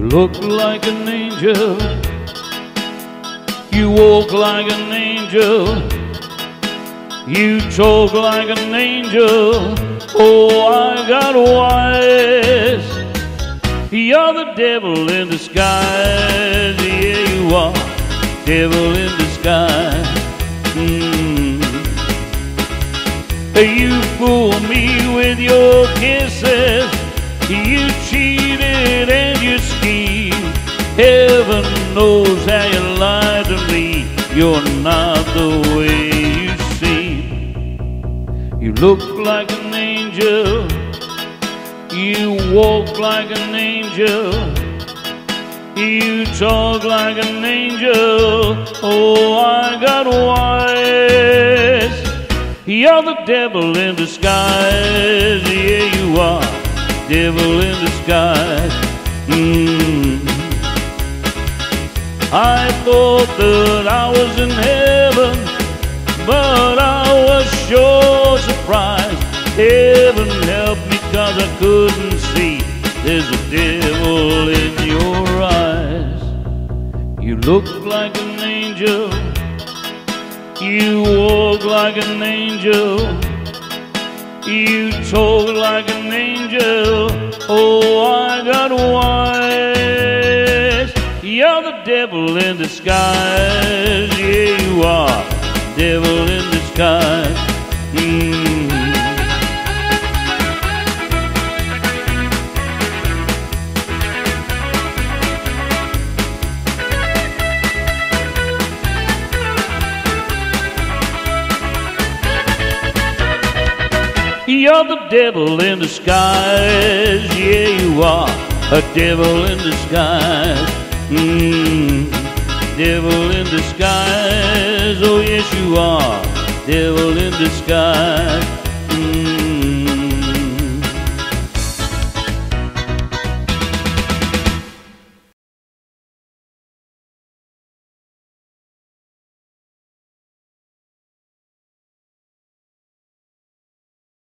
look like an angel. You walk like an angel. You talk like an angel. Oh, I got wise. You're the devil in disguise. Yeah, you are. Devil in disguise. Mm. You fool me with your kisses. Heaven knows how you lied to me. You're not the way you seem. You look like an angel. You walk like an angel. You talk like an angel. Oh, I got wise. You're the devil in disguise. Yeah, you are. Devil in disguise. I thought that I was in heaven, but I was sure surprised. Heaven help me, cause I couldn't see. There's a devil in your eyes. You look like an angel. You walk like an angel. You talk like an angel. Oh, I got wise. Devil in disguise. Yeah, you are. Devil in disguise. Mm. You're the devil in disguise. Yeah, you are a devil in disguise. Mm, devil in disguise. Oh, yes, you are. Devil in disguise.